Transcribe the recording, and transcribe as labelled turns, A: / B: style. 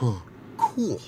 A: Huh. Cool.